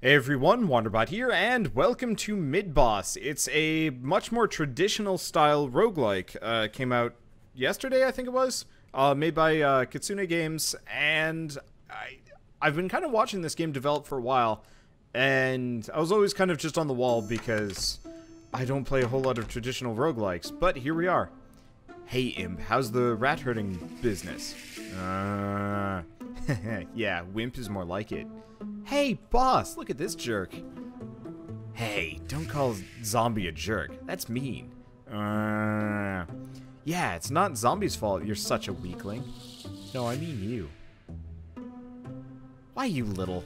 Hey everyone, Wanderbot here, and welcome to Midboss. It's a much more traditional style roguelike. Uh, came out yesterday, I think it was, uh, made by uh, Kitsune Games, and I, I've been kind of watching this game develop for a while, and I was always kind of just on the wall because I don't play a whole lot of traditional roguelikes, but here we are. Hey Imp, how's the rat herding business? Uh, yeah, Wimp is more like it. Hey, boss, look at this jerk. Hey, don't call Zombie a jerk. That's mean. Uh, yeah, it's not Zombie's fault you're such a weakling. No, I mean you. Why, you little?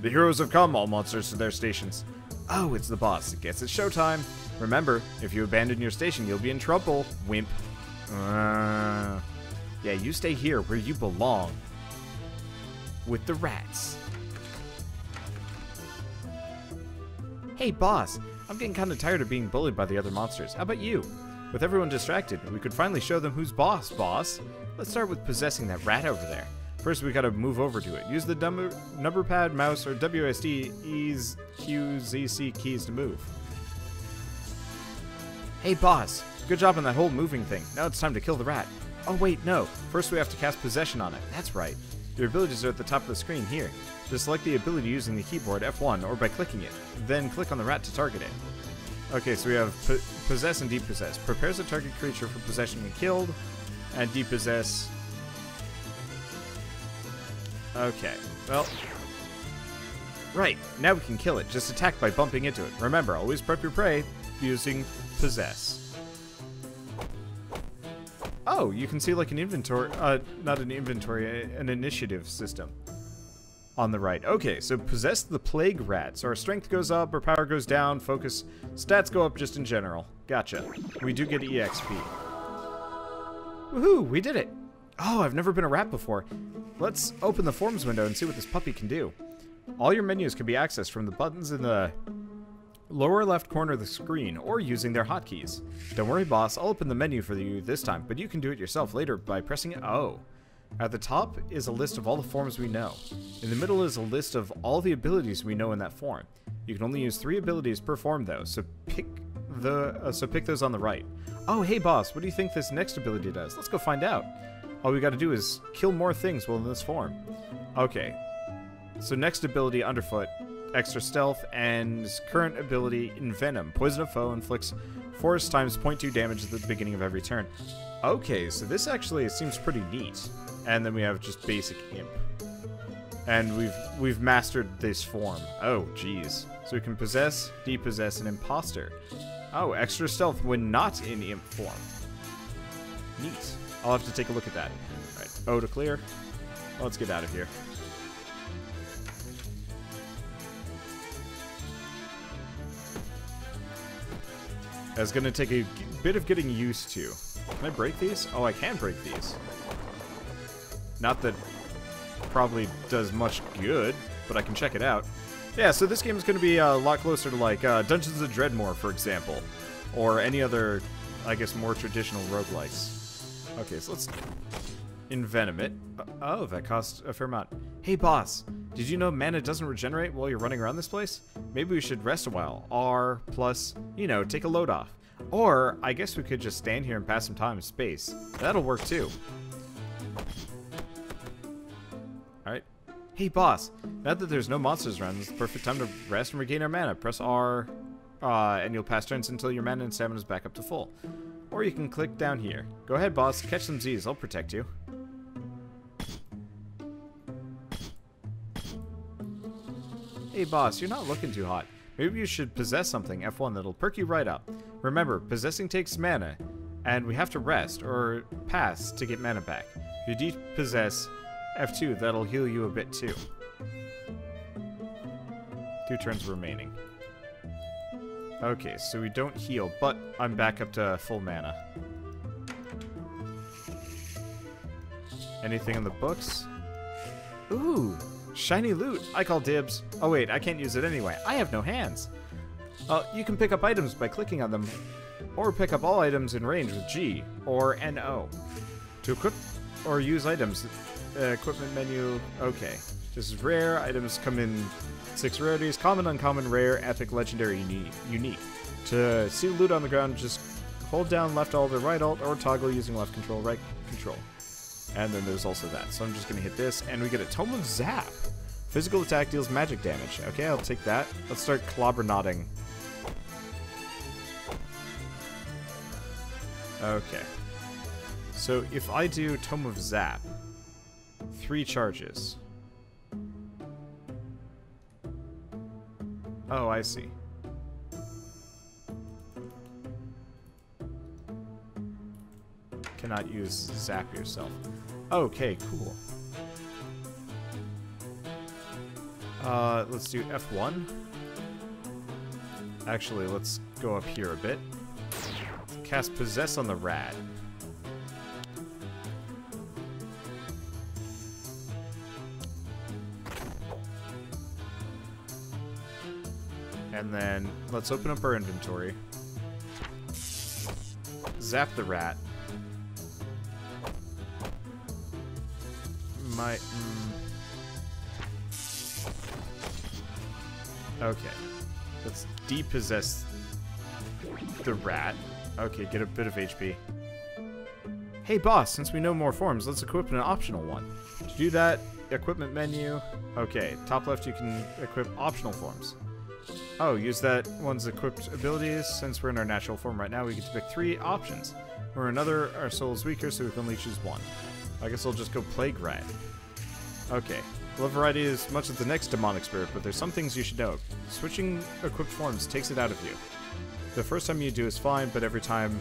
The heroes have come, all monsters to their stations. Oh, it's the boss. Guess it's showtime. Remember, if you abandon your station, you'll be in trouble, wimp. Uh, yeah, you stay here where you belong. With the rats. Hey, boss. I'm getting kind of tired of being bullied by the other monsters. How about you? With everyone distracted, we could finally show them who's boss, boss. Let's start with possessing that rat over there. First, we gotta move over to it. Use the number, number pad, mouse, or WSD, E's, Q, Z, C keys to move. Hey, boss. Good job on that whole moving thing. Now it's time to kill the rat. Oh, wait, no. First, we have to cast possession on it. That's right. Your abilities are at the top of the screen here. Just select the ability using the keyboard F1 or by clicking it. Then click on the rat to target it. Okay, so we have po Possess and Depossess. Prepares a target creature for possession when killed, and Depossess... Okay, well... Right, now we can kill it. Just attack by bumping into it. Remember, always prep your prey using Possess. Oh, you can see like an inventory, uh, not an inventory, an initiative system on the right. Okay, so possess the plague rat. So our strength goes up, our power goes down, focus, stats go up just in general. Gotcha. We do get EXP. Woohoo, we did it. Oh, I've never been a rat before. Let's open the forms window and see what this puppy can do. All your menus can be accessed from the buttons in the lower left corner of the screen or using their hotkeys. Don't worry, boss, I'll open the menu for you this time, but you can do it yourself later by pressing O. At the top is a list of all the forms we know. In the middle is a list of all the abilities we know in that form. You can only use three abilities per form though, so pick the uh, so pick those on the right. Oh, hey boss, what do you think this next ability does? Let's go find out. All we got to do is kill more things while in this form. Okay. So next ability, Underfoot, extra stealth, and current ability, Envenom. Poison a foe inflicts force times 0.2 damage at the beginning of every turn. Okay, so this actually seems pretty neat. And then we have just basic imp. And we've we've mastered this form. Oh, jeez. So we can possess, depossess, an imposter. Oh, extra stealth when not in imp form. Neat. I'll have to take a look at that. Alright, O oh, to clear. Let's get out of here. That's gonna take a bit of getting used to. Can I break these? Oh, I can break these. Not that probably does much good, but I can check it out. Yeah, so this game is going to be a lot closer to like uh, Dungeons of Dredmor, for example, or any other, I guess, more traditional roguelikes. Okay, so let's envenom it. Uh, oh, that cost a fair amount. Hey, boss, did you know mana doesn't regenerate while you're running around this place? Maybe we should rest a while. R plus, you know, take a load off. Or, I guess we could just stand here and pass some time in space. That'll work too. Alright. Hey boss, now that there's no monsters around, it's the perfect time to rest and regain our mana. Press R, uh, and you'll pass turns until your mana and stamina is back up to full. Or you can click down here. Go ahead boss, catch some Z's, I'll protect you. Hey boss, you're not looking too hot. Maybe you should possess something, F1, that'll perk you right up. Remember, possessing takes mana, and we have to rest, or pass, to get mana back. If you depossess F2, that'll heal you a bit too. Two turns remaining. Okay, so we don't heal, but I'm back up to full mana. Anything in the books? Ooh, shiny loot. I call dibs. Oh wait, I can't use it anyway. I have no hands. Uh, you can pick up items by clicking on them, or pick up all items in range with G, or NO. To equip or use items, uh, equipment menu, okay. This is rare, items come in Six rarities, common, uncommon, rare, epic, legendary, uni- unique. To see loot on the ground, just hold down left alt or right alt, or toggle using left control, right control. And then there's also that. So I'm just going to hit this, and we get a Tome of Zap. Physical attack deals magic damage. Okay, I'll take that. Let's start clobbernotting. Okay. So if I do Tome of Zap, three charges. Oh, I see. Cannot use Zap yourself. Okay, cool. Uh, let's do F1. Actually, let's go up here a bit. Cast Possess on the rat. And then let's open up our inventory. Zap the rat. My. Mm. Okay. Let's depossess the rat. Okay, get a bit of HP. Hey boss, since we know more forms, let's equip an optional one. To do that, equipment menu. Okay, top left you can equip optional forms. Oh, use that one's equipped abilities. Since we're in our natural form right now, we get to pick three options. Or another, our soul is weaker, so we can only choose one. I guess I'll just go Plague Rat. Okay. Love variety is much of the next demonic spirit, but there's some things you should know. Switching equipped forms takes it out of you. The first time you do is fine, but every time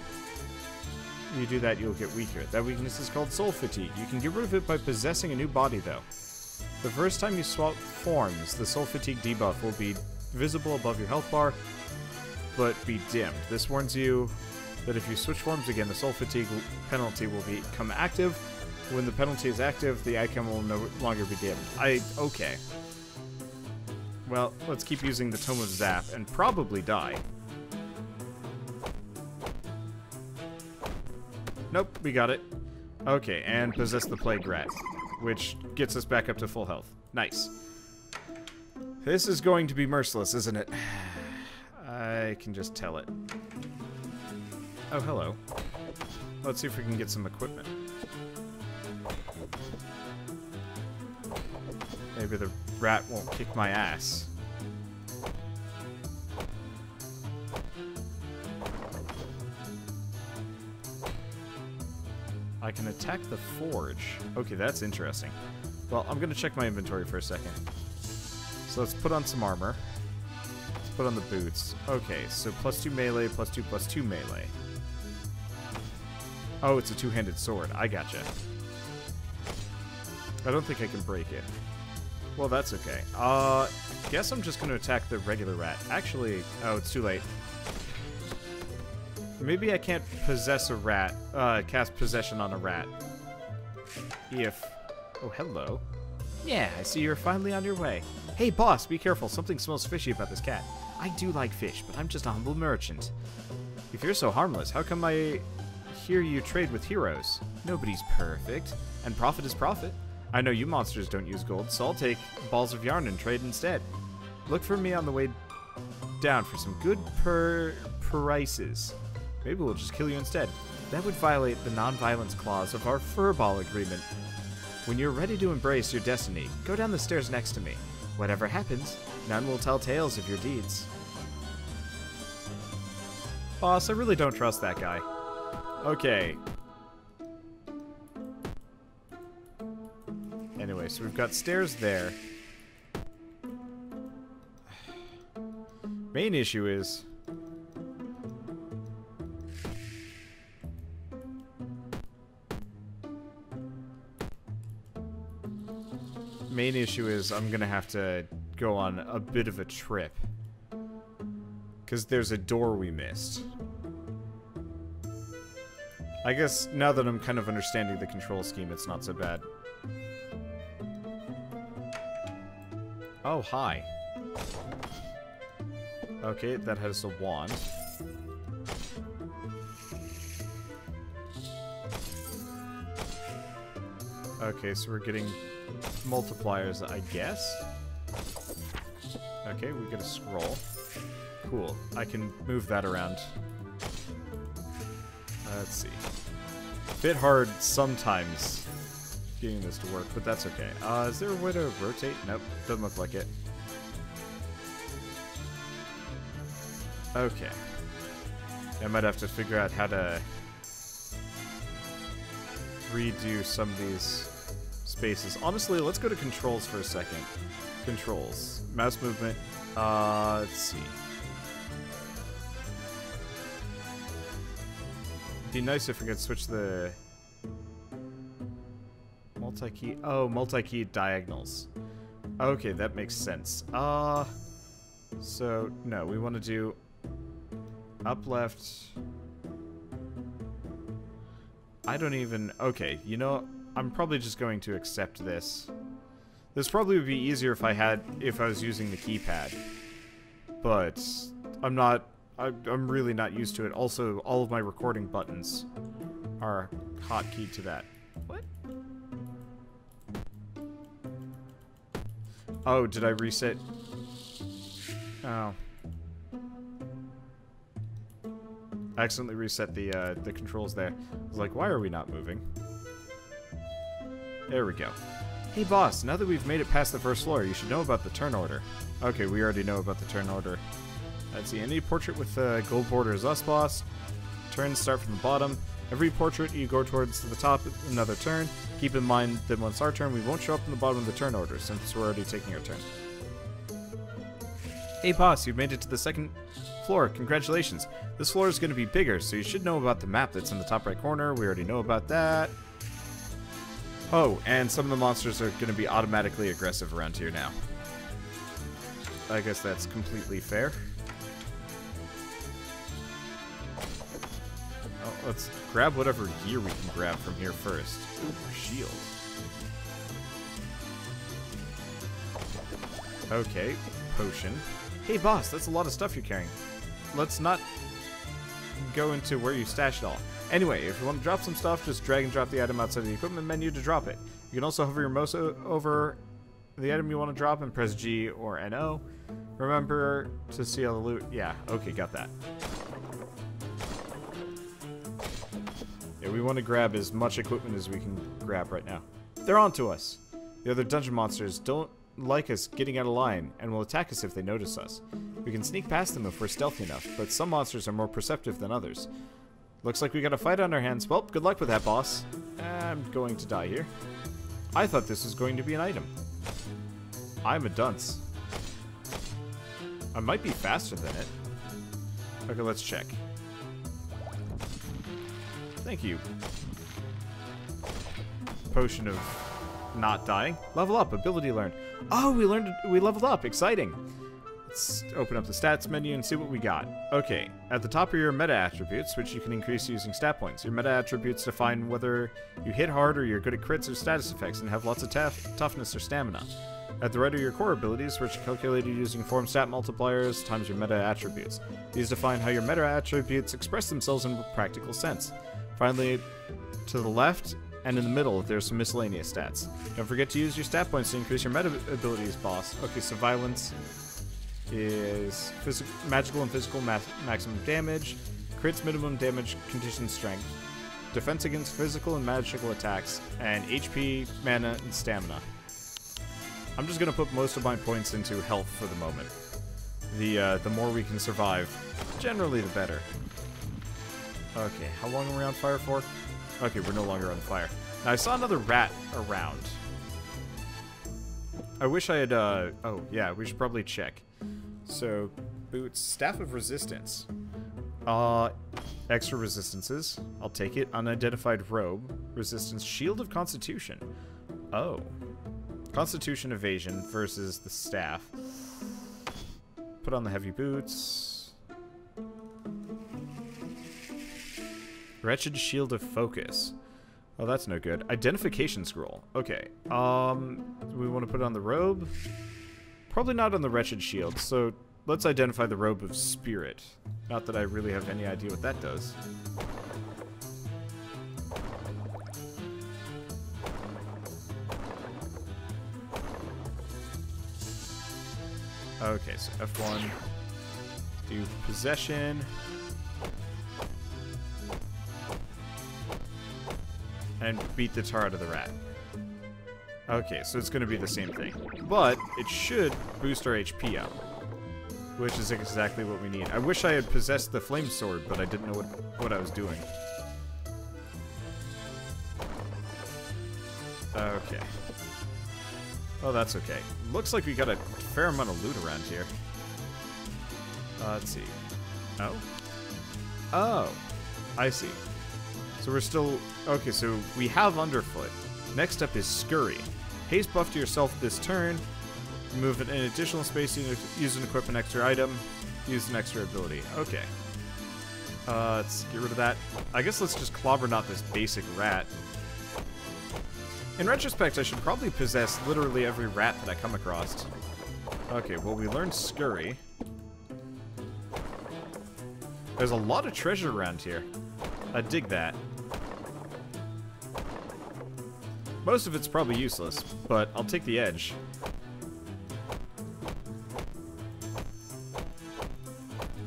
you do that, you'll get weaker. That weakness is called Soul Fatigue. You can get rid of it by possessing a new body, though. The first time you swap forms, the Soul Fatigue debuff will be visible above your health bar, but be dimmed. This warns you that if you switch forms again, the Soul Fatigue penalty will become active. When the penalty is active, the icon will no longer be dimmed. I... okay. Well, let's keep using the Tome of Zap and probably die. Nope, we got it. Okay, and possess the Plague Rat, which gets us back up to full health. Nice. This is going to be merciless, isn't it? I can just tell it. Oh, hello. Let's see if we can get some equipment. Maybe the rat won't kick my ass. I can attack the forge. Okay, that's interesting. Well, I'm gonna check my inventory for a second. So let's put on some armor. Let's put on the boots. Okay, so plus two melee, plus two, plus two melee. Oh, it's a two-handed sword. I gotcha. I don't think I can break it. Well, that's okay. Uh, guess I'm just to attack the regular rat. Actually, oh, it's too late. Maybe I can't possess a rat, uh, cast possession on a rat. If... Oh, hello. Yeah, I see you're finally on your way. Hey, boss, be careful. Something smells fishy about this cat. I do like fish, but I'm just a humble merchant. If you're so harmless, how come I hear you trade with heroes? Nobody's perfect, and profit is profit. I know you monsters don't use gold, so I'll take balls of yarn and trade instead. Look for me on the way down for some good per prices. Maybe we'll just kill you instead. That would violate the non-violence clause of our furball agreement. When you're ready to embrace your destiny, go down the stairs next to me. Whatever happens, none will tell tales of your deeds. Boss, I really don't trust that guy. Okay. So we've got stairs there. Main issue is... Main issue is I'm gonna have to go on a bit of a trip. Because there's a door we missed. I guess now that I'm kind of understanding the control scheme, it's not so bad. Oh, hi. Okay, that has a wand. Okay, so we're getting multipliers, I guess? Okay, we get a scroll. Cool. I can move that around. Uh, let's see. Bit hard sometimes getting this to work, but that's okay. Uh, is there a way to rotate? Nope, doesn't look like it. Okay. I might have to figure out how to redo some of these spaces. Honestly, let's go to controls for a second. Controls. Mouse movement. Uh, let's see. Be nice if we could switch the multi-key. Oh, multi-key diagonals. Okay, that makes sense. Uh, so no, we want to do up left. I don't even... Okay, you know, I'm probably just going to accept this. This probably would be easier if I had... if I was using the keypad. But I'm not... I, I'm really not used to it. Also, all of my recording buttons are hotkeyed to that. What? Oh, did I reset? Oh. I accidentally reset the uh, the controls there. I was like, why are we not moving? There we go. Hey boss, now that we've made it past the first floor, you should know about the turn order. Okay, we already know about the turn order. Let's see, any portrait with uh, gold border is us, boss. Turns start from the bottom. Every portrait you go towards the top, another turn. Keep in mind that once our turn, we won't show up in the bottom of the turn order, since we're already taking our turn. Hey boss, you've made it to the second floor. Congratulations. This floor is going to be bigger, so you should know about the map that's in the top right corner. We already know about that. Oh, and some of the monsters are going to be automatically aggressive around here now. I guess that's completely fair. Let's grab whatever gear we can grab from here first. Ooh, shield. Okay, potion. Hey boss, that's a lot of stuff you're carrying. Let's not go into where you stashed it all. Anyway, if you want to drop some stuff, just drag and drop the item outside the equipment menu to drop it. You can also hover your mouse over the item you want to drop and press G or NO. Remember to see all the loot. Yeah, okay, got that. We want to grab as much equipment as we can grab right now. They're on to us. The other dungeon monsters don't like us getting out of line and will attack us if they notice us. We can sneak past them if we're stealthy enough, but some monsters are more perceptive than others. Looks like we got a fight on our hands. Well, good luck with that, boss. I'm going to die here. I thought this was going to be an item. I'm a dunce. I might be faster than it. Okay, let's check. Thank you. Potion of not dying. Level up, ability learned. Oh, we learned, we leveled up, exciting. Let's open up the stats menu and see what we got. Okay, at the top are your meta attributes, which you can increase using stat points. Your meta attributes define whether you hit hard or you're good at crits or status effects and have lots of toughness or stamina. At the right are your core abilities, which are calculated using form stat multipliers times your meta attributes. These define how your meta attributes express themselves in a practical sense. Finally, to the left and in the middle, there's some miscellaneous stats. Don't forget to use your stat points to increase your meta abilities, boss. Okay, so violence is magical and physical ma maximum damage, crits minimum damage, condition strength, defense against physical and magical attacks, and HP, mana, and stamina. I'm just gonna put most of my points into health for the moment. The uh, the more we can survive, generally the better. Okay, how long are we on fire for? Okay, we're no longer on fire. Now, I saw another rat around. I wish I had, uh... Oh, yeah, we should probably check. So, boots. Staff of Resistance. Uh, extra resistances. I'll take it. Unidentified robe. Resistance. Shield of Constitution. Oh. Constitution evasion versus the staff. Put on the heavy boots. Wretched Shield of Focus. Oh, that's no good. Identification scroll. Okay. Um, we want to put it on the robe? Probably not on the Wretched Shield, so let's identify the Robe of Spirit. Not that I really have any idea what that does. Okay, so F1. Do possession. And beat the tar out of the rat. Okay, so it's going to be the same thing. But it should boost our HP up. Which is exactly what we need. I wish I had possessed the flame sword, but I didn't know what, what I was doing. Okay. Oh, that's okay. Looks like we got a fair amount of loot around here. Uh, let's see. Oh? Oh. I see. So we're still... Okay, so we have Underfoot. Next up is Scurry. Haste buff to yourself this turn. Move an additional space, use an equip an extra item, use an extra ability. Okay. Uh, let's get rid of that. I guess let's just clobber not this basic rat. In retrospect, I should probably possess literally every rat that I come across. Okay, well, we learned Scurry. There's a lot of treasure around here. I dig that. Most of it's probably useless, but I'll take the edge.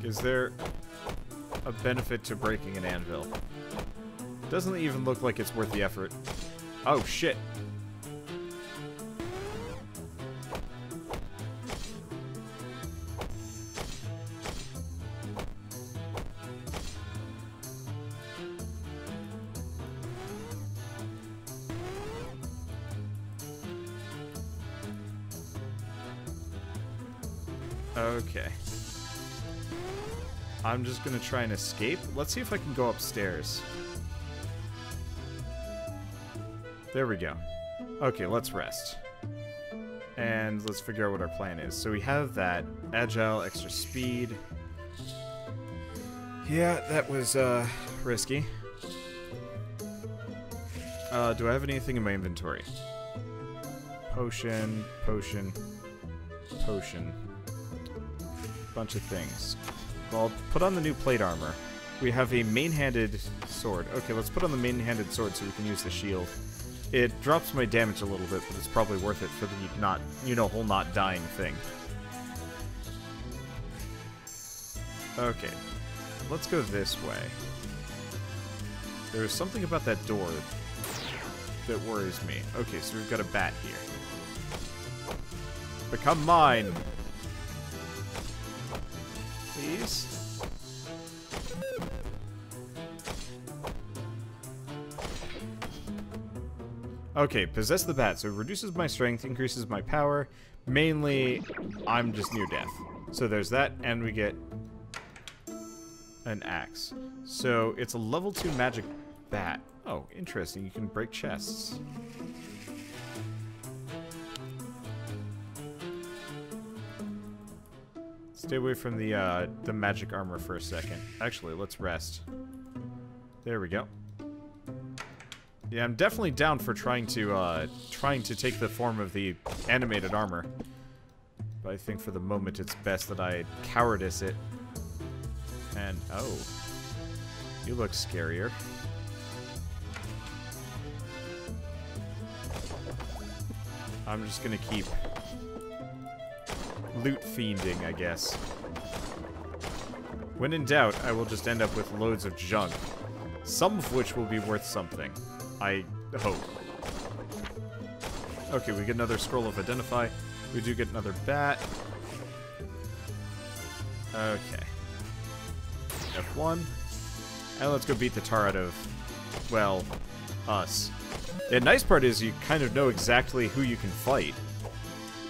Is there a benefit to breaking an anvil? Doesn't even look like it's worth the effort. Oh, shit. I'm just gonna try and escape. Let's see if I can go upstairs. There we go. Okay, let's rest. And let's figure out what our plan is. So we have that. Agile, extra speed. Yeah, that was, uh, risky. Uh, do I have anything in my inventory? Potion, potion, potion bunch of things. Well, put on the new plate armor. We have a main-handed sword. Okay, let's put on the main-handed sword so we can use the shield. It drops my damage a little bit, but it's probably worth it for the not, you know, whole not dying thing. Okay, let's go this way. There's something about that door that worries me. Okay, so we've got a bat here. Become mine! Please. Okay, possess the bat. So it reduces my strength, increases my power. Mainly, I'm just near death. So there's that, and we get an axe. So it's a level 2 magic bat. Oh, interesting. You can break chests. Stay away from the, uh, the magic armor for a second. Actually, let's rest. There we go. Yeah, I'm definitely down for trying to, uh, trying to take the form of the animated armor. But I think for the moment it's best that I cowardice it. And, oh. You look scarier. I'm just gonna keep loot fiending, I guess. When in doubt, I will just end up with loads of junk. Some of which will be worth something. I hope. Okay, we get another scroll of identify. We do get another bat. Okay. F1. And let's go beat the tar out of, well, us. The nice part is you kind of know exactly who you can fight.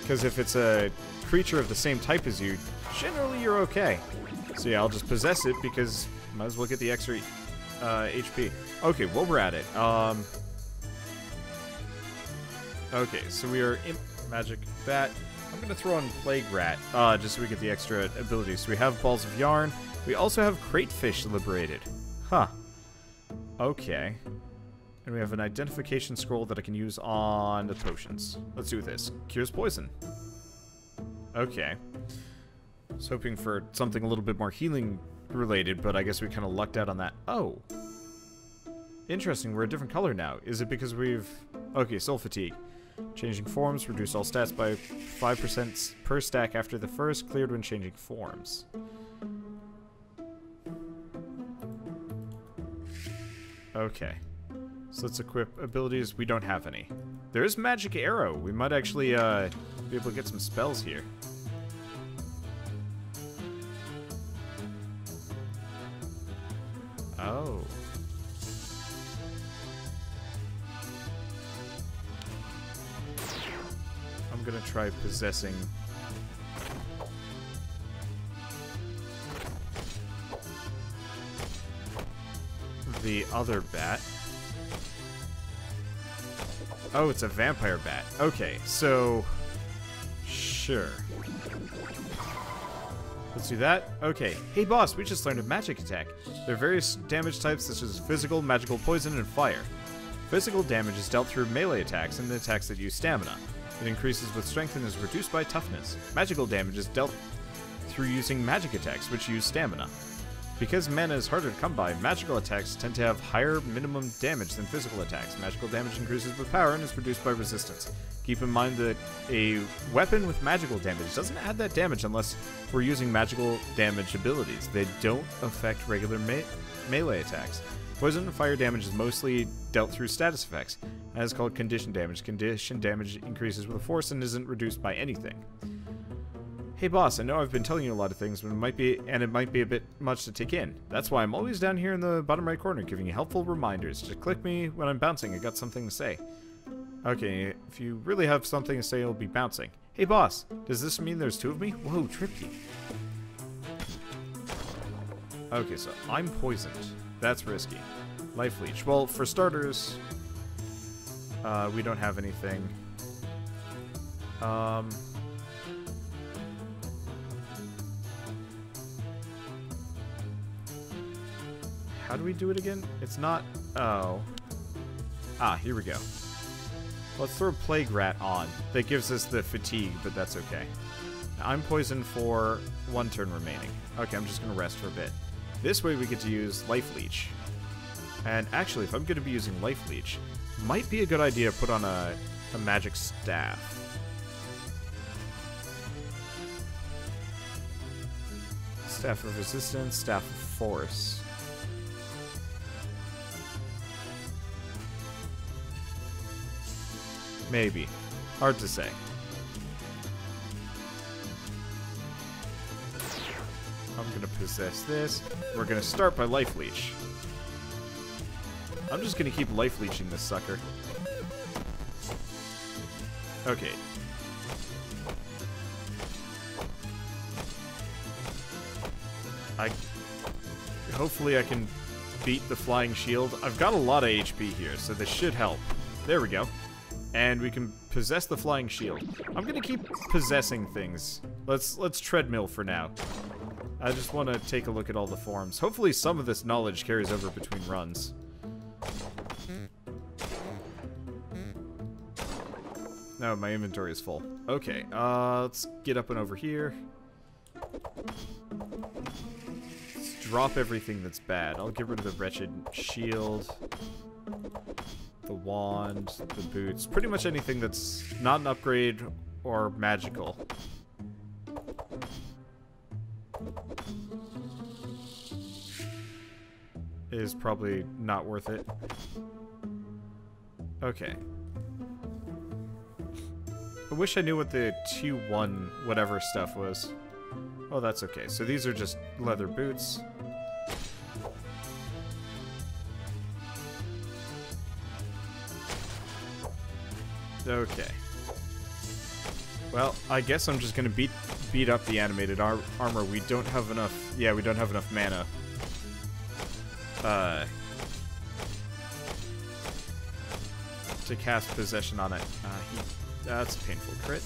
Because if it's a creature of the same type as you, generally you're okay. So yeah, I'll just possess it because might as well get the extra uh, HP. Okay, well we're at it, um... Okay, so we are Imp, Magic, Bat. I'm gonna throw on Plague Rat, uh, just so we get the extra abilities. So we have Balls of Yarn. We also have Cratefish liberated. Huh. Okay. And we have an identification scroll that I can use on the potions. Let's do this. Cures poison. Okay. I was hoping for something a little bit more healing related, but I guess we kind of lucked out on that. Oh. Interesting, we're a different color now. Is it because we've... Okay, soul fatigue. Changing forms, reduce all stats by 5% per stack after the first, cleared when changing forms. Okay. So let's equip abilities. We don't have any. There is Magic Arrow. We might actually uh, be able to get some spells here. Oh. I'm gonna try possessing the other bat. Oh, it's a vampire bat. Okay, so... Sure. Let's do that. Okay. Hey, boss, we just learned a magic attack. There are various damage types such as physical, magical, poison, and fire. Physical damage is dealt through melee attacks and attacks that use stamina. It increases with strength and is reduced by toughness. Magical damage is dealt through using magic attacks, which use stamina. Because mana is harder to come by, magical attacks tend to have higher minimum damage than physical attacks. Magical damage increases with power and is reduced by resistance. Keep in mind that a weapon with magical damage doesn't add that damage unless we're using magical damage abilities. They don't affect regular me melee attacks. Poison and fire damage is mostly dealt through status effects, and is called condition damage. Condition damage increases with force and isn't reduced by anything. Hey boss, I know I've been telling you a lot of things, but it might be and it might be a bit much to take in. That's why I'm always down here in the bottom right corner giving you helpful reminders. Just click me when I'm bouncing, I got something to say. Okay, if you really have something to say, it'll be bouncing. Hey boss, does this mean there's two of me? Whoa, trippy. Okay, so I'm poisoned. That's risky. Life leech. Well, for starters, uh, we don't have anything. Um... How do we do it again? It's not... Oh. Ah, here we go. Let's throw Plague Rat on. That gives us the fatigue, but that's okay. I'm poisoned for one turn remaining. Okay, I'm just going to rest for a bit. This way we get to use Life Leech. And actually, if I'm going to be using Life Leech, might be a good idea to put on a, a Magic Staff. Staff of Resistance, Staff of Force. Maybe. Hard to say. I'm gonna possess this. We're gonna start by Life Leech. I'm just gonna keep Life Leeching this sucker. Okay. I... Hopefully I can beat the Flying Shield. I've got a lot of HP here, so this should help. There we go. And we can possess the flying shield. I'm gonna keep possessing things. Let's let's treadmill for now. I just want to take a look at all the forms. Hopefully some of this knowledge carries over between runs. No, my inventory is full. Okay, uh, let's get up and over here. Let's drop everything that's bad. I'll get rid of the wretched shield the wand, the boots, pretty much anything that's not an upgrade or magical. Is probably not worth it. Okay. I wish I knew what the 2-1 whatever stuff was. Oh, that's okay. So these are just leather boots. Okay. Well, I guess I'm just gonna beat beat up the animated ar armor. We don't have enough. Yeah, we don't have enough mana. Uh. To cast possession on it. Uh, he, that's a painful crit.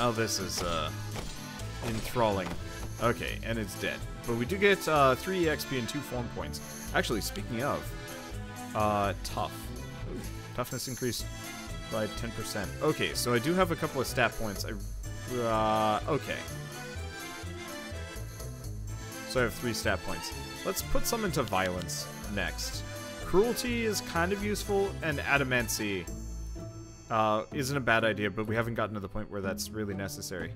Oh, this is uh, enthralling. Okay, and it's dead. But we do get uh, 3 XP and 2 form points. Actually, speaking of, uh, tough. Toughness increased by 10%. Okay, so I do have a couple of stat points. I, uh, okay. So I have three stat points. Let's put some into violence next. Cruelty is kind of useful, and Adamancy uh, isn't a bad idea, but we haven't gotten to the point where that's really necessary.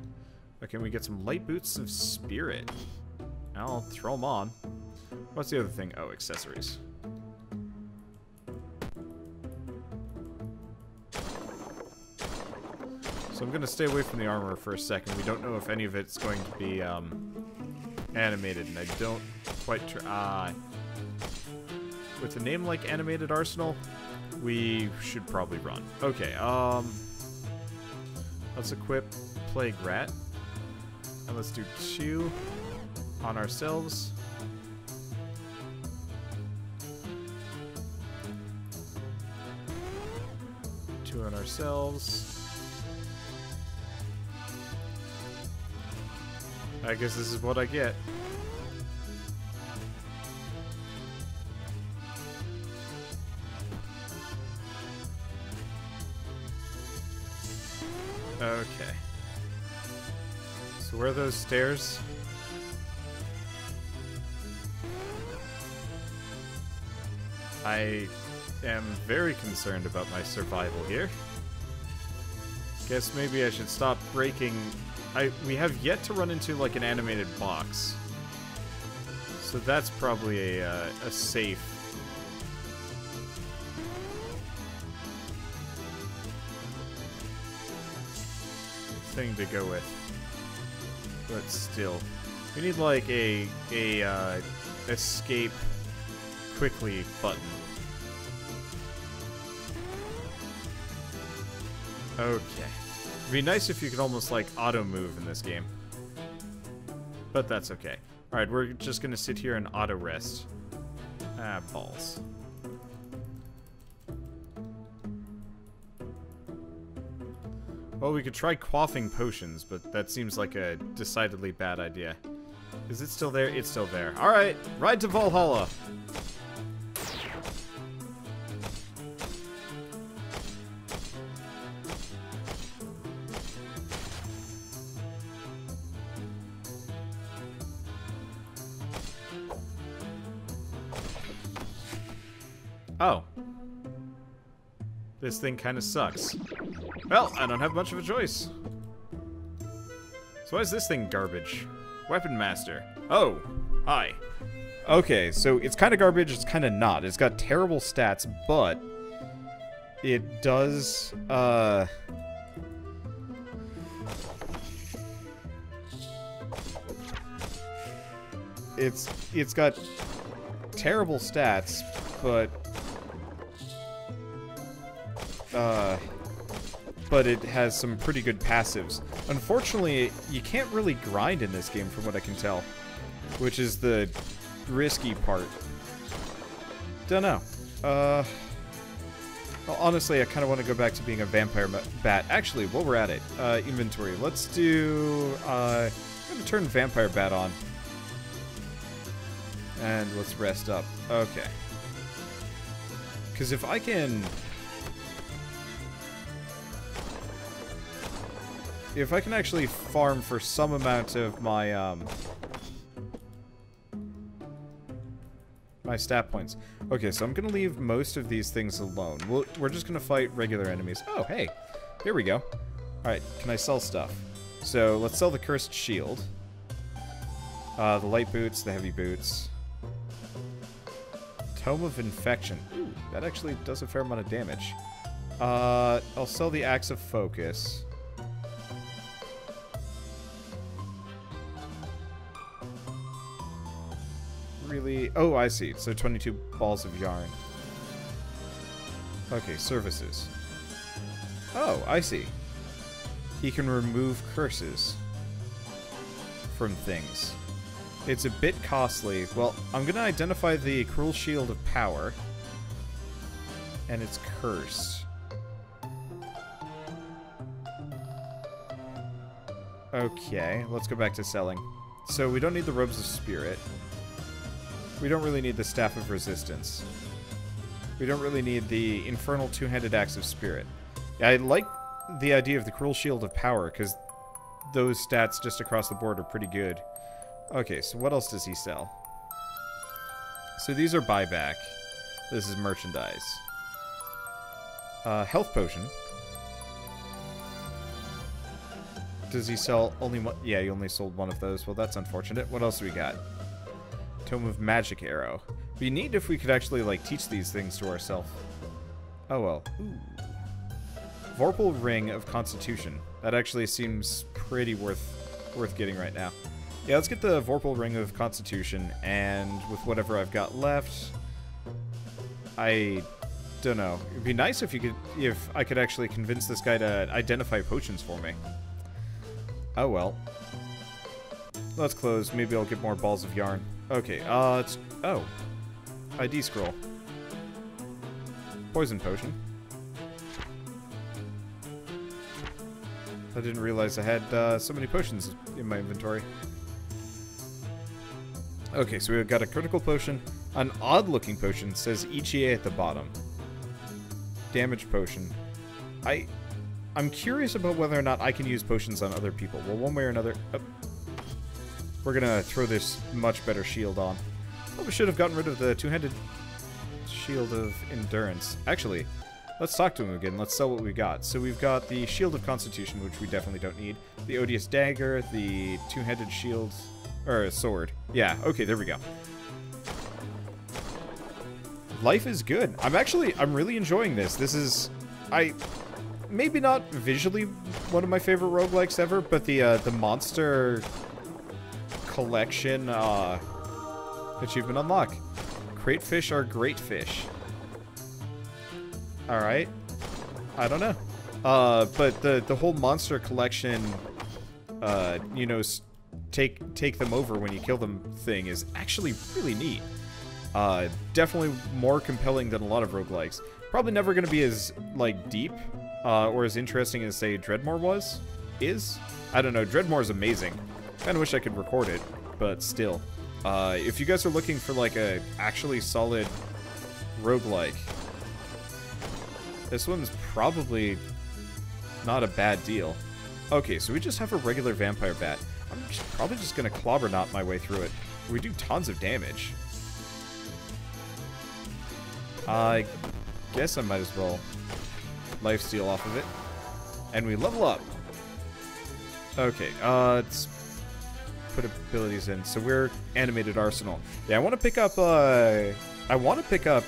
Okay, we get some light boots of spirit. I'll throw them on. What's the other thing? Oh, accessories. So I'm going to stay away from the armor for a second. We don't know if any of it's going to be um, animated, and I don't quite... Uh, with a name like Animated Arsenal, we should probably run. Okay, um... Let's equip Plague Rat. And let's do two on ourselves. Two on ourselves. I guess this is what I get. Okay. So where are those stairs? I am very concerned about my survival here. Guess maybe I should stop breaking I we have yet to run into like an animated box. So that's probably a uh, a safe thing to go with. But still, we need like a a uh, escape quickly button. Okay. It'd be nice if you could almost, like, auto-move in this game. But that's okay. Alright, we're just gonna sit here and auto-rest. Ah, balls. Well, we could try quaffing potions, but that seems like a decidedly bad idea. Is it still there? It's still there. Alright, ride to Valhalla! This thing kind of sucks. Well, I don't have much of a choice. So why is this thing garbage? Weapon Master. Oh, hi. Okay, so it's kind of garbage, it's kind of not. It's got terrible stats, but it does, uh... It's, it's got terrible stats, but uh, but it has some pretty good passives. Unfortunately, you can't really grind in this game from what I can tell, which is the risky part. Don't know. Uh, well, honestly, I kind of want to go back to being a vampire bat. Actually, while we're at it, uh, inventory. Let's do. Uh, I'm gonna turn vampire bat on, and let's rest up. Okay. Because if I can if I can actually farm for some amount of my, um... My stat points. Okay, so I'm gonna leave most of these things alone. we we are just gonna fight regular enemies. Oh, hey. Here we go. Alright, can I sell stuff? So, let's sell the Cursed Shield. Uh, the light boots, the heavy boots. Tome of Infection. Ooh, that actually does a fair amount of damage. Uh, I'll sell the Axe of Focus. Oh, I see. So 22 balls of yarn. Okay, services. Oh, I see. He can remove curses from things. It's a bit costly. Well, I'm going to identify the Cruel Shield of Power. And it's cursed. Okay, let's go back to selling. So we don't need the Robes of Spirit. We don't really need the Staff of Resistance. We don't really need the Infernal Two-Handed Axe of Spirit. I like the idea of the Cruel Shield of Power, because those stats just across the board are pretty good. Okay, so what else does he sell? So these are buyback. This is merchandise. Uh, health potion. Does he sell only one? Yeah, he only sold one of those. Well, that's unfortunate. What else do we got? Tome of Magic Arrow. Be neat if we could actually, like, teach these things to ourselves. Oh, well. Ooh. Vorpal Ring of Constitution. That actually seems pretty worth worth getting right now. Yeah, let's get the Vorpal Ring of Constitution, and with whatever I've got left, I don't know. It'd be nice if you could, if I could actually convince this guy to identify potions for me. Oh well. Let's close. Maybe I'll get more balls of yarn. Okay, uh, it's... Oh. ID scroll. Poison potion. I didn't realize I had uh, so many potions in my inventory. Okay, so we've got a critical potion. An odd-looking potion says ETA at the bottom. Damage potion. I I'm curious about whether or not I can use potions on other people. Well, one way or another... Oh, we're gonna throw this much better shield on. Probably should have gotten rid of the two-handed shield of endurance. Actually, let's talk to him again. Let's sell what we got. So we've got the shield of constitution, which we definitely don't need. The odious dagger, the two-handed shield... Or sword. Yeah, okay, there we go. Life is good. I'm actually... I'm really enjoying this. This is... I maybe not visually one of my favorite roguelikes ever, but the uh, the monster collection uh, achievement unlock. Crate fish are great fish. Alright. I don't know. Uh, but the, the whole monster collection, uh, you know, take take them over when you kill them thing is actually really neat. Uh, definitely more compelling than a lot of roguelikes. Probably never going to be as, like, deep uh, or as interesting as, say, Dredmor was, is. I don't know, Dredmor is amazing. Kinda wish I could record it, but still. Uh, if you guys are looking for, like, a actually solid roguelike, this one's probably not a bad deal. Okay, so we just have a regular vampire bat. I'm just, probably just gonna clobber knot my way through it. We do tons of damage. I guess I might as well lifesteal off of it. And we level up. Okay, uh, let's put abilities in. So we're animated arsenal. Yeah, I want to pick up, uh, I want to pick up,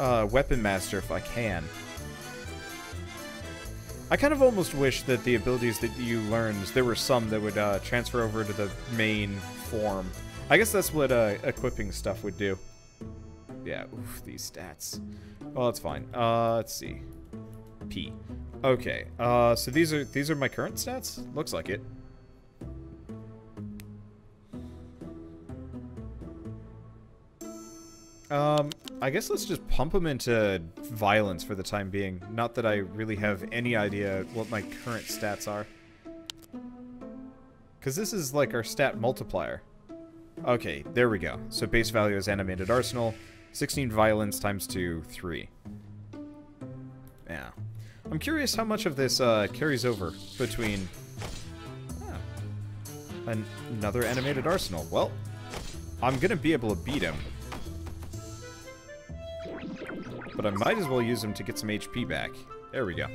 uh, Weapon Master if I can. I kind of almost wish that the abilities that you learned, there were some that would, uh, transfer over to the main form. I guess that's what, uh, equipping stuff would do. Yeah, oof, these stats. Well, that's fine. Uh, let's see. P. Okay. Uh, so these are these are my current stats. Looks like it. Um, I guess let's just pump them into violence for the time being. Not that I really have any idea what my current stats are. Because this is like our stat multiplier. Okay, there we go. So base value is animated arsenal. 16 violence times 2, 3. Yeah. I'm curious how much of this uh, carries over between... An another animated arsenal. Well, I'm going to be able to beat him. But I might as well use him to get some HP back. There we go.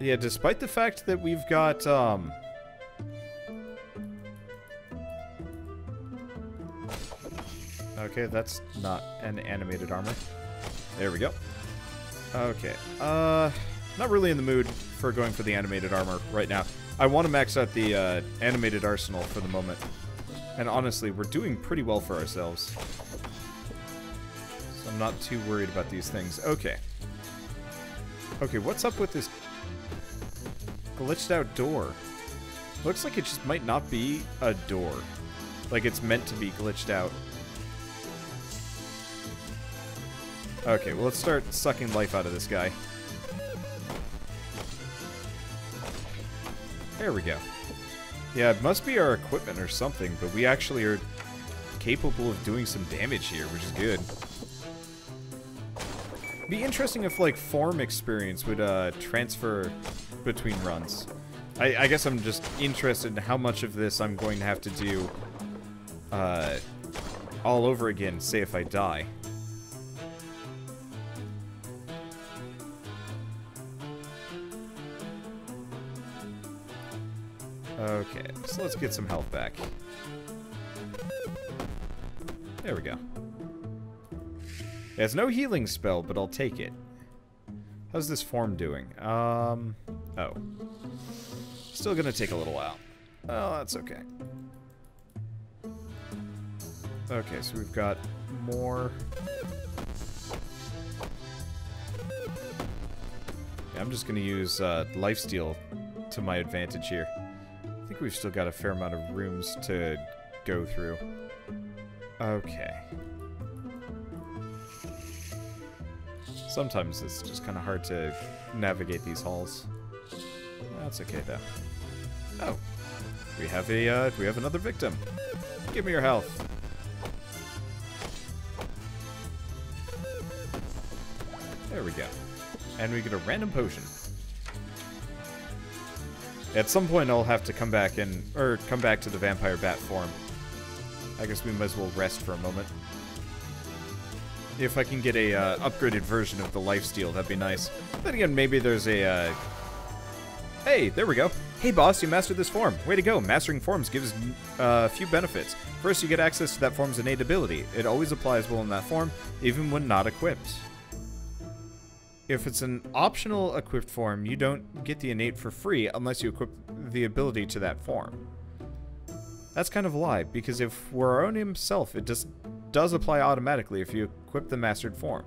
Yeah, despite the fact that we've got, um... Okay, that's not an animated armor. There we go. Okay, uh, not really in the mood for going for the animated armor right now. I want to max out the uh, animated arsenal for the moment. And honestly, we're doing pretty well for ourselves. I'm not too worried about these things. Okay. Okay, what's up with this glitched out door? Looks like it just might not be a door. Like it's meant to be glitched out. Okay, well let's start sucking life out of this guy. There we go. Yeah, it must be our equipment or something, but we actually are capable of doing some damage here, which is good. Be interesting if, like, form experience would uh, transfer between runs. I, I, guess I'm just interested in how much of this I'm going to have to do uh, all over again, say if I die. Okay, so let's get some health back. There we go. It has no healing spell, but I'll take it. How's this form doing? Um, oh. Still gonna take a little while. Oh, that's okay. Okay, so we've got more... Yeah, I'm just gonna use uh, lifesteal to my advantage here. I think we've still got a fair amount of rooms to go through. Okay. Sometimes it's just kind of hard to navigate these halls. That's okay, though. Oh. We have a, uh, we have another victim. Give me your health. There we go. And we get a random potion. At some point I'll have to come back and, or come back to the vampire bat form. I guess we might as well rest for a moment. If I can get a uh, upgraded version of the lifesteal, that'd be nice. Then again, maybe there's a, uh... Hey, there we go. Hey boss, you mastered this form. Way to go. Mastering forms gives uh, a few benefits. First, you get access to that form's innate ability. It always applies well in that form, even when not equipped. If it's an optional equipped form, you don't get the innate for free unless you equip the ability to that form. That's kind of a lie, because if Warone himself, it just does apply automatically if you equip the mastered form.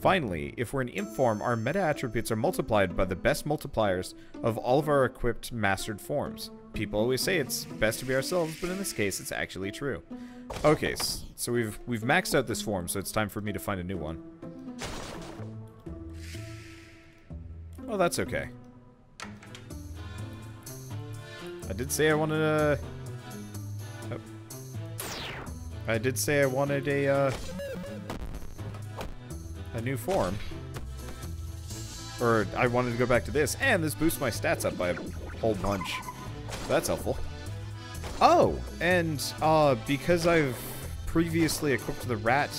Finally, if we're in imp form, our meta attributes are multiplied by the best multipliers of all of our equipped mastered forms. People always say it's best to be ourselves, but in this case, it's actually true. Okay, so we've we've maxed out this form, so it's time for me to find a new one. Oh, that's okay. I did say I wanted a... I did say I wanted a, uh, a new form. Or I wanted to go back to this, and this boosts my stats up by a whole bunch. So that's helpful. Oh, and uh, because I've previously equipped the rat,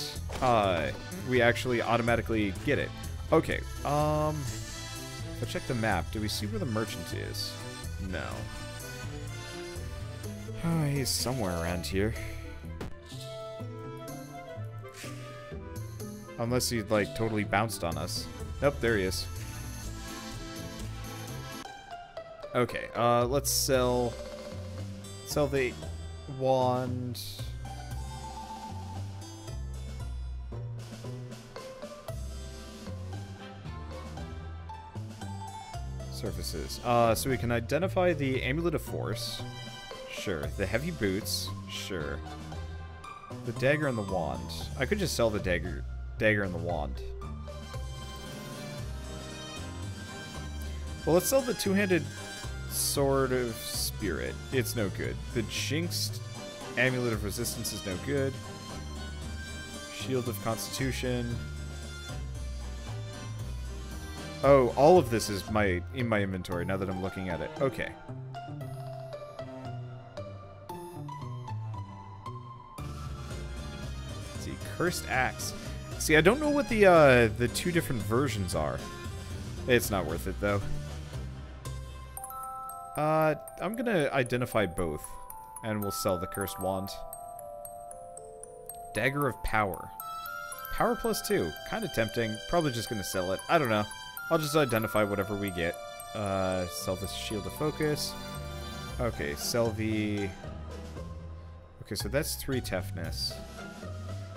uh, we actually automatically get it. Okay, um... I check the map, do we see where the merchant is? No. Oh, he's somewhere around here. Unless he, like, totally bounced on us. Nope, there he is. Okay, uh, let's sell... Sell the wand... Surfaces. Uh, so we can identify the Amulet of Force. Sure. The heavy boots. Sure. The dagger and the wand. I could just sell the dagger, dagger and the wand. Well, let's sell the two-handed sword of spirit. It's no good. The jinxed amulet of resistance is no good. Shield of constitution. Oh, all of this is my in my inventory now that I'm looking at it. Okay. Let's see, cursed axe. See, I don't know what the uh, the two different versions are. It's not worth it though. Uh, I'm gonna identify both, and we'll sell the cursed wand. Dagger of Power. Power plus two. Kind of tempting. Probably just gonna sell it. I don't know. I'll just identify whatever we get. Uh, sell this shield of focus. Okay, sell the... Okay, so that's three toughness.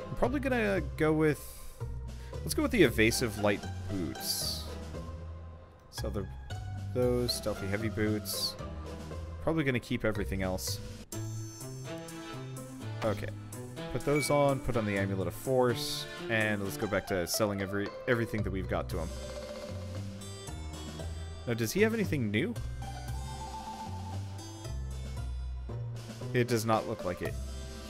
I'm probably gonna go with... Let's go with the evasive light boots. Sell the those stealthy heavy boots. Probably gonna keep everything else. Okay. Put those on, put on the amulet of force, and let's go back to selling every everything that we've got to him. Now, does he have anything new? It does not look like it.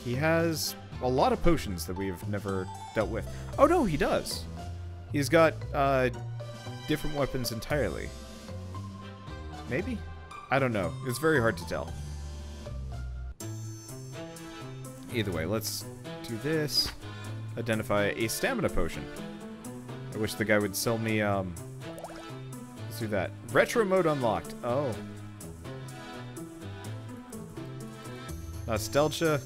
He has a lot of potions that we've never dealt with. Oh, no, he does. He's got uh, different weapons entirely. Maybe? I don't know. It's very hard to tell. Either way, let's do this. Identify a stamina potion. I wish the guy would sell me, um... Let's do that. Retro mode unlocked. Oh. Nostalgia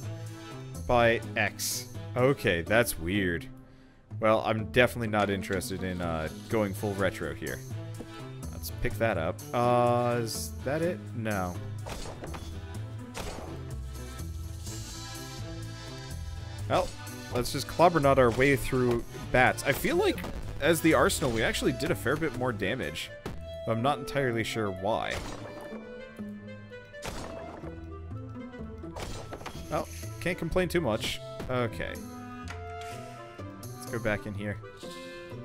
by X. Okay, that's weird. Well, I'm definitely not interested in uh, going full retro here. Let's pick that up. Uh, is that it? No. Well, let's just clobbernut our way through bats. I feel like, as the arsenal, we actually did a fair bit more damage. But I'm not entirely sure why. Can't complain too much. Okay. Let's go back in here.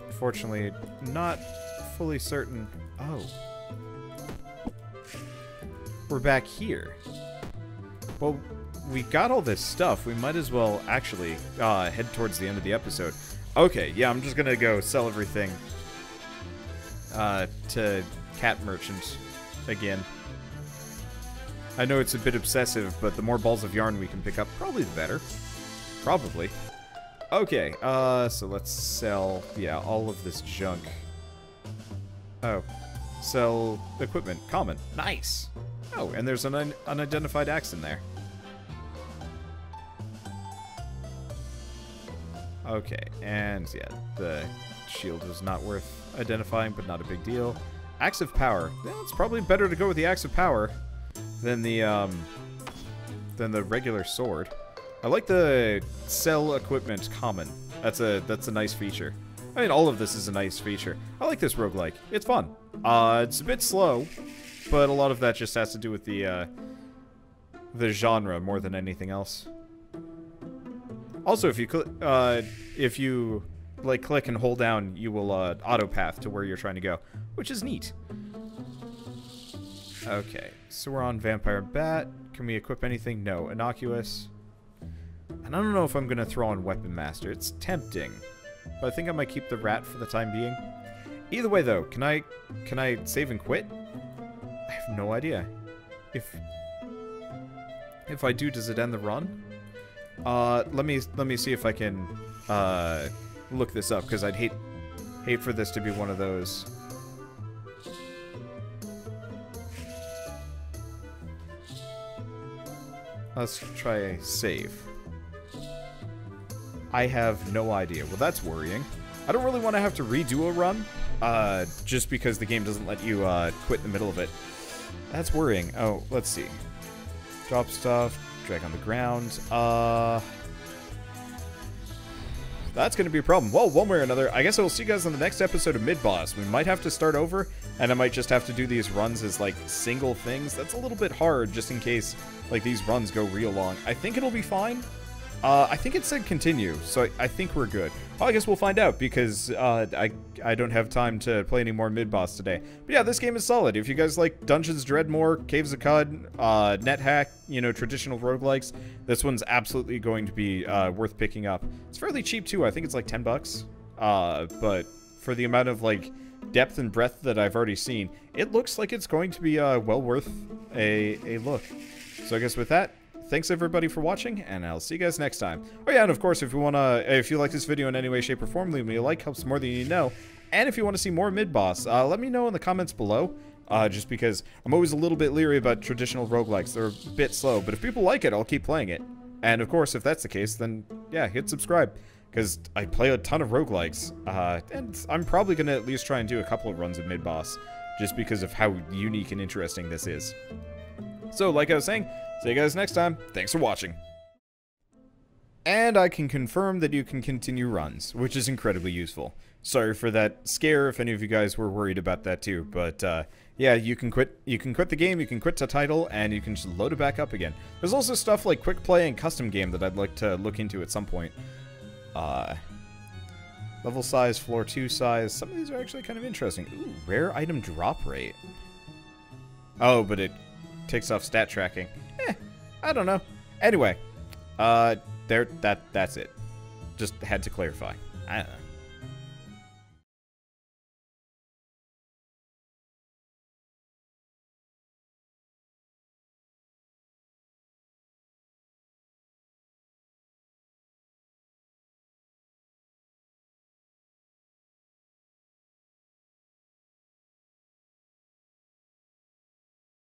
Unfortunately, not fully certain. Oh. We're back here. Well, we got all this stuff. We might as well actually uh, head towards the end of the episode. Okay, yeah, I'm just gonna go sell everything uh, to Cat Merchant again. I know it's a bit obsessive, but the more balls of yarn we can pick up, probably the better. Probably. Okay, uh, so let's sell, yeah, all of this junk. Oh. Sell equipment. Common. Nice! Oh, and there's an un unidentified axe in there. Okay, and yeah, the shield is not worth identifying, but not a big deal. Axe of Power. Yeah, it's probably better to go with the Axe of Power than the, um, than the regular sword. I like the sell equipment common. That's a that's a nice feature. I mean, all of this is a nice feature. I like this roguelike. It's fun. Uh, it's a bit slow, but a lot of that just has to do with the, uh, the genre more than anything else. Also, if you click, uh, if you like click and hold down, you will uh, auto path to where you're trying to go, which is neat. Okay, so we're on Vampire Bat. Can we equip anything? No. Innocuous. And I don't know if I'm going to throw on Weapon Master. It's tempting. But I think I might keep the rat for the time being. Either way, though, can I can I save and quit? I have no idea. If if I do, does it end the run? Uh, let me let me see if I can uh, look this up because I'd hate hate for this to be one of those. Let's try save. I have no idea. Well, that's worrying. I don't really want to have to redo a run, uh, just because the game doesn't let you uh, quit in the middle of it. That's worrying. Oh, let's see. Drop stuff, drag on the ground. Uh, that's going to be a problem. Well, one way or another, I guess I will see you guys on the next episode of Mid Boss. We might have to start over, and I might just have to do these runs as, like, single things. That's a little bit hard, just in case, like, these runs go real long. I think it'll be fine. Uh, I think it said continue, so I, I think we're good. Well, I guess we'll find out, because uh, I, I don't have time to play any more mid-boss today. But yeah, this game is solid. If you guys like Dungeons Dredmor, Caves of Qud, uh, NetHack, you know, traditional roguelikes, this one's absolutely going to be uh, worth picking up. It's fairly cheap, too. I think it's like 10 bucks. Uh, but for the amount of, like, depth and breadth that I've already seen, it looks like it's going to be uh, well worth a, a look. So I guess with that, thanks everybody for watching, and I'll see you guys next time. Oh yeah, and of course, if you wanna, if you like this video in any way, shape, or form, leave me a like, helps more than you know. And if you want to see more mid-boss, uh, let me know in the comments below. Uh, just because I'm always a little bit leery about traditional roguelikes. They're a bit slow, but if people like it, I'll keep playing it. And of course, if that's the case, then yeah, hit subscribe. Because I play a ton of roguelikes. Uh, and I'm probably going to at least try and do a couple of runs of mid-boss. Just because of how unique and interesting this is. So, like I was saying, see you guys next time. Thanks for watching. And I can confirm that you can continue runs, which is incredibly useful. Sorry for that scare if any of you guys were worried about that too, but uh, yeah, you can quit you can quit the game, you can quit the title, and you can just load it back up again. There's also stuff like quick play and custom game that I'd like to look into at some point. Uh, level size, floor 2 size, some of these are actually kind of interesting. Ooh, rare item drop rate. Oh, but it takes off stat tracking. Eh, I don't know. Anyway, uh, there, that, that's it. Just had to clarify. I don't know.